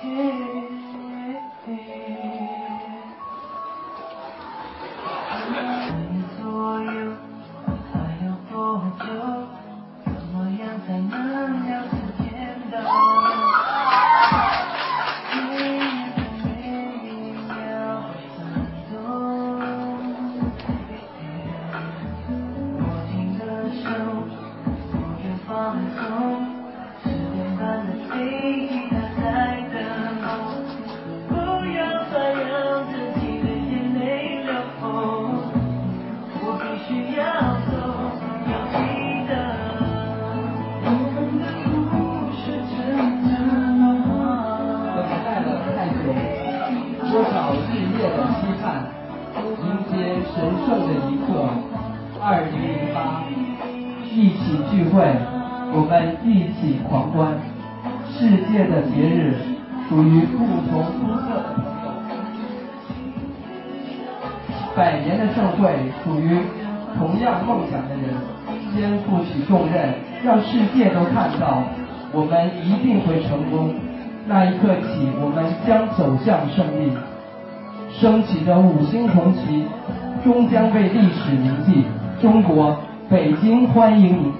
Hey. 神圣的一刻，二零零八，一起聚会，我们一起狂欢。世界的节日属于不同肤色的朋友，百年的盛会属于同样梦想的人，肩负起重任，让世界都看到，我们一定会成功。那一刻起，我们将走向胜利。升起的五星红旗，终将被历史铭记。中国，北京欢迎你。